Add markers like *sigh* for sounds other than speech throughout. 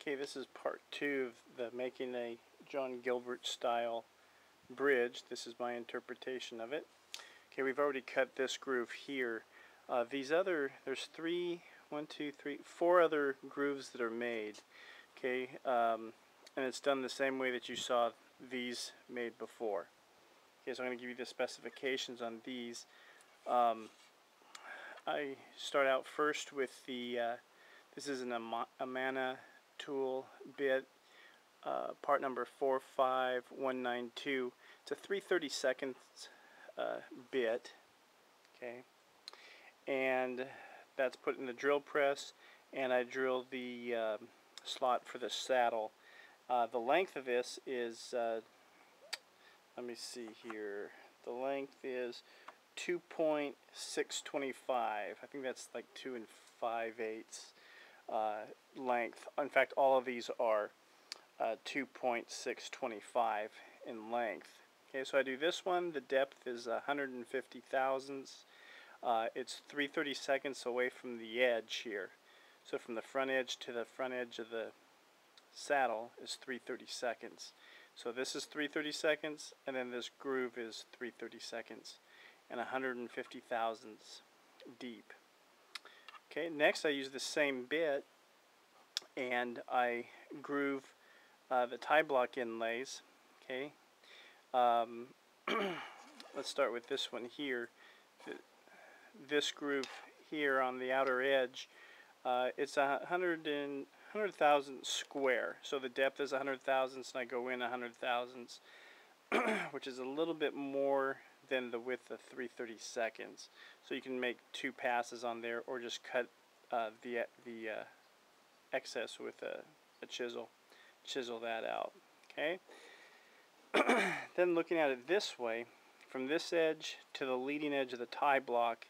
Okay, this is part two of the making a John Gilbert style bridge. This is my interpretation of it. Okay, we've already cut this groove here. Uh, these other, there's three, one, two, three, four other grooves that are made. Okay, um, and it's done the same way that you saw these made before. Okay, so I'm going to give you the specifications on these. Um, I start out first with the, uh, this is an Amana tool bit, uh, part number 45192. It's a 330 seconds uh, bit, okay, and that's put in the drill press, and I drill the uh, slot for the saddle. Uh, the length of this is, uh, let me see here, the length is 2.625. I think that's like 2 and 5 eighths uh, length. In fact, all of these are uh, 2.625 in length. Okay, so I do this one. The depth is 150 thousandths. Uh, it's 330 seconds away from the edge here. So from the front edge to the front edge of the saddle is 330 seconds. So this is 330 seconds, and then this groove is 330 seconds, and 150 thousandths deep. Okay, next I use the same bit and I groove uh, the tie block inlays. Okay, um, *clears throat* let's start with this one here. This groove here on the outer edge, uh, it's a hundred and hundred thousand square. So the depth is a hundred thousandths, and I go in a hundred thousandths, *clears throat* which is a little bit more than the width of 330 seconds. So you can make two passes on there or just cut uh, the, the uh, excess with a, a chisel. Chisel that out. Okay. *clears throat* then looking at it this way, from this edge to the leading edge of the tie block,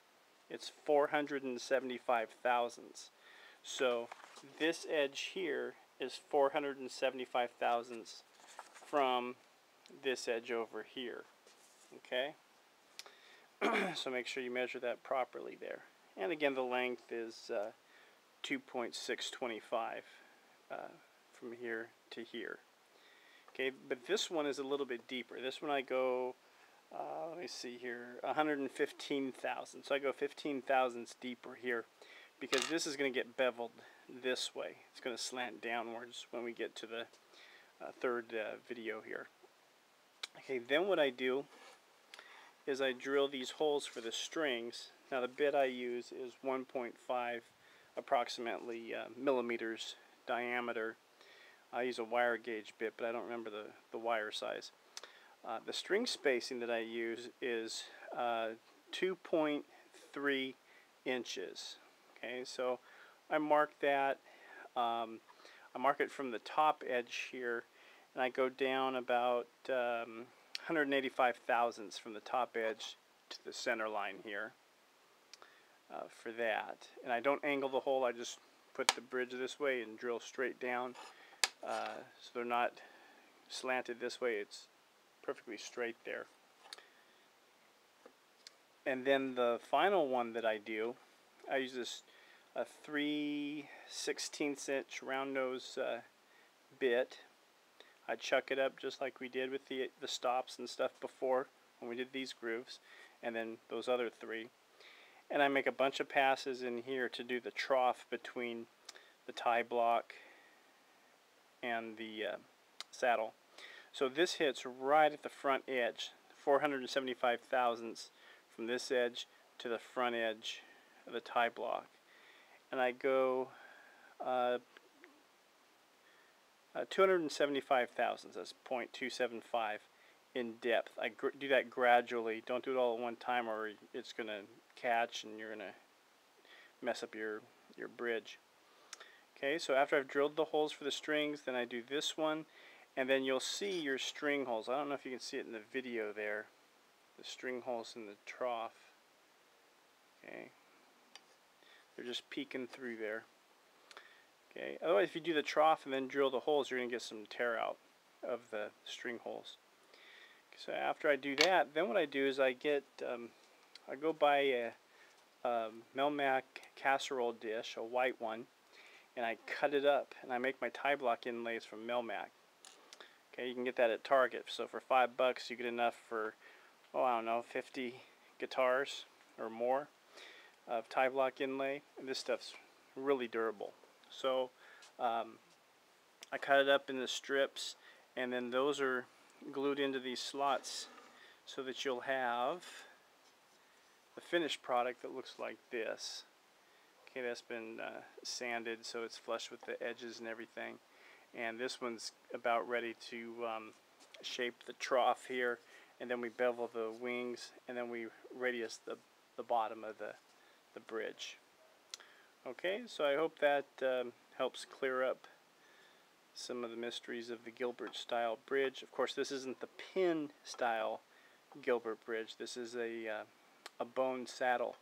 it's 475 thousandths. So this edge here is 475 thousandths from this edge over here. Okay? *clears throat* so make sure you measure that properly there. And again, the length is uh, 2.625 uh, from here to here. Okay, but this one is a little bit deeper. This one I go, uh, let me see here, 115,000. So I go 15 thousandths deeper here because this is going to get beveled this way. It's going to slant downwards when we get to the uh, third uh, video here. Okay, then what I do is I drill these holes for the strings. Now the bit I use is 1.5 approximately uh, millimeters diameter. I use a wire gauge bit, but I don't remember the, the wire size. Uh, the string spacing that I use is uh, 2.3 inches. Okay, so I mark that. Um, I mark it from the top edge here, and I go down about um, 185 thousandths from the top edge to the center line here uh, for that. And I don't angle the hole, I just put the bridge this way and drill straight down. Uh, so they're not slanted this way, it's perfectly straight there. And then the final one that I do, I use this a 3 16 inch round nose uh, bit. I chuck it up just like we did with the, the stops and stuff before when we did these grooves and then those other three and I make a bunch of passes in here to do the trough between the tie block and the uh, saddle. So this hits right at the front edge, 475 thousandths from this edge to the front edge of the tie block. And I go uh, uh, 275 thousandths, that's 0.275 in depth. I do that gradually, don't do it all at one time or it's going to catch and you're going to mess up your, your bridge. Okay, so after I've drilled the holes for the strings, then I do this one, and then you'll see your string holes. I don't know if you can see it in the video there, the string holes in the trough. Okay, they're just peeking through there. Okay, otherwise if you do the trough and then drill the holes, you're going to get some tear out of the string holes. So after I do that, then what I do is I get um, I go buy a, a Melmac casserole dish, a white one, and I cut it up and I make my tie block inlays from Melmac. Okay, you can get that at Target. So for five bucks, you get enough for, oh, I don't know, 50 guitars or more of tie block inlay. And this stuff's really durable. So um, I cut it up into strips, and then those are glued into these slots so that you'll have the finished product that looks like this. Okay, that's been uh, sanded so it's flush with the edges and everything and this one's about ready to um, shape the trough here and then we bevel the wings and then we radius the, the bottom of the, the bridge. Okay, so I hope that um, helps clear up some of the mysteries of the Gilbert style bridge. Of course this isn't the pin style Gilbert bridge. This is a, uh, a bone saddle.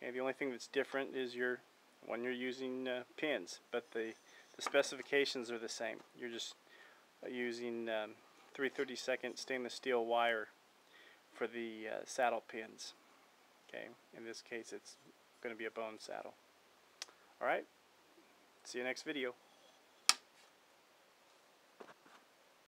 The only thing that's different is your when you're using uh, pins, but the the specifications are the same. You're just using um, 332nd stainless steel wire for the uh, saddle pins. Okay, in this case it's going to be a bone saddle. Alright, see you next video.